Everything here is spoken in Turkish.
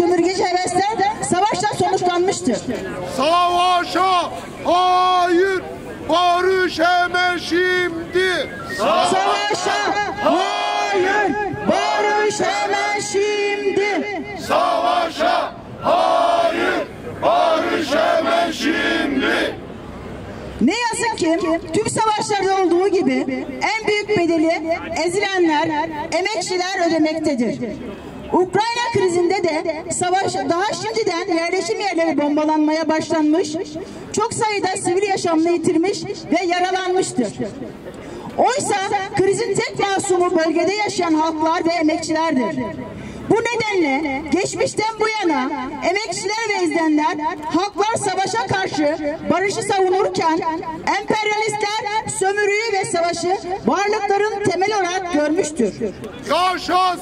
sömürgeci hevesler savaşla sonuçlanmıştır. Savaşa hayır, barış hemen şimdi. Savaşa hayır, barış hemen şimdi. Savaşa hayır, barış hemen şimdi. Ne yazık ki tüm savaşlarda olduğu gibi en büyük bedeli ezilenler, emekçiler ödemektedir. Ukrayna krizinde de savaş daha şimdiden yerleşim yerleri bombalanmaya başlanmış, çok sayıda sivil yaşamını yitirmiş ve yaralanmıştır. Oysa krizin tek masumu bölgede yaşayan halklar ve emekçilerdir. Bu nedenle geçmişten bu yana emekçiler ve izleyenler halklar savaşa karşı barışı savunurken emperyalistler sömürüyü ve savaşı varlıkların temel olarak görmüştür. Yaşasın